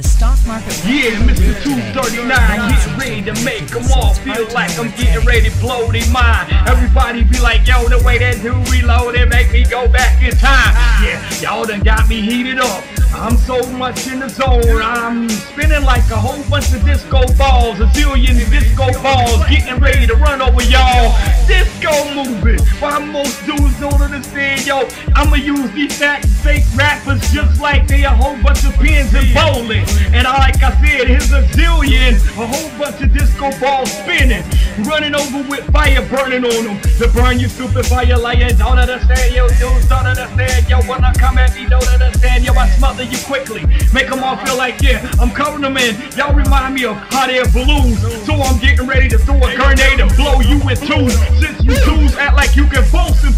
The stock market. Yeah, Mr. 239, getting ready to make them all feel like I'm getting ready to blow their mind. Everybody be like, yo, the way that dude reloaded make me go back in time. Yeah, y'all done got me heated up. I'm so much in the zone. I'm spinning like a whole bunch of disco balls, a zillion disco balls, getting ready to run over y'all. Disco moving. Why most dudes don't understand, yo. I'ma use these fat fake rappers just like they a whole bunch of pins bowling. And like I said, here's a zillion, a whole bunch of disco balls spinning, running over with fire burning on them. To burn you stupid fire lion, don't understand, yo, dudes don't understand, yo. When I come at me, don't understand, yo. I smother you quickly, make them all feel like, yeah, I'm covering them in. Y'all remind me of hot air balloons, so I'm getting ready to throw a grenade and blow you in two. Since you dudes act like you can boast and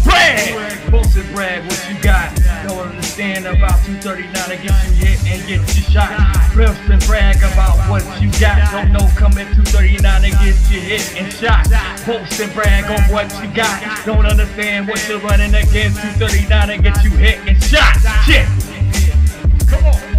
about 239 to get you hit and get you shot. Boast and brag about what you got. Don't know come at 239 to get you hit and shot. Boast and brag on what you got. Don't understand what you're running against 239 to get you hit and shot. Shit. Come on.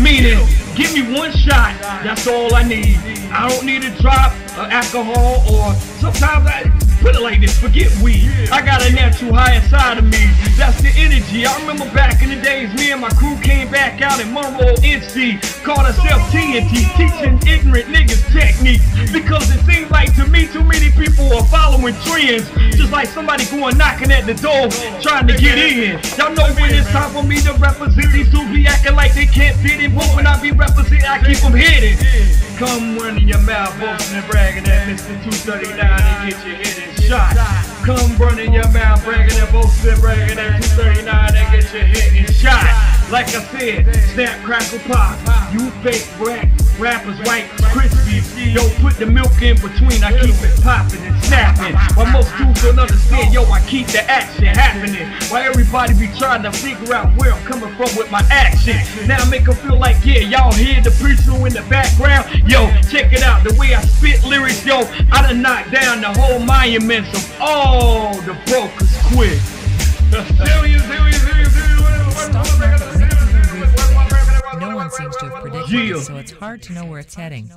Meaning, give me one shot, that's all I need. I don't need a drop of alcohol or sometimes I put it like this, forget weed. I got a natural high inside of me. That's the energy. I remember back in the days, me and my crew came back out in Monroe NC, called ourselves TNT, teaching ignorant niggas techniques. Because it seems like to me too many people are following trends. Just like somebody going knocking at the door trying to get in. Y'all know when it's time for me to represent these dudes be acting like they can't fit in. But when I be representing, I keep them hidden. Come running your mouth, boasting and bragging at Mr. 239 and get you hit and shot. Come running your mouth, bragging boasting and bragging at 239 and get you hit and shot. Like I said, snap, crackle, pop. You fake rap, rappers white, crispy. Yo, put the milk in between. I keep it popping and snapping. While most dudes don't understand, yo, I keep the action happening. While everybody be trying to figure out where I'm coming from with my action. Now I make them feel like, yeah, y'all hear the preacher in the background. Yo, check it out. The way I spit lyrics, yo, I done knocked down the whole monuments of all the brokers serious, No one seems to have predicted Yeah. so it's hard to know where it's heading.